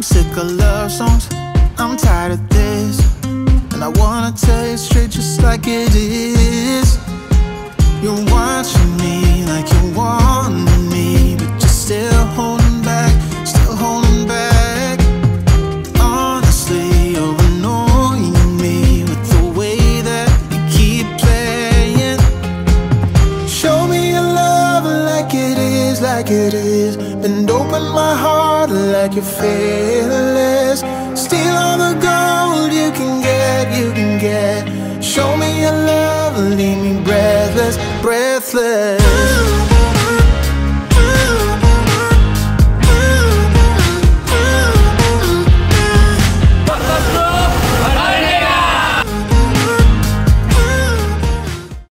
sick of love songs. I'm tired of this. And I wanna tell you straight just like it is. You're watching me like you want me, but you're still holding back, still holding back. Honestly, you're annoying me with the way that you keep playing. Show me your love like it is, like it is. Bend open my heart like you're fearless. Steal all the gold you can get, you can get. Show me your love, leave me breathless, breathless.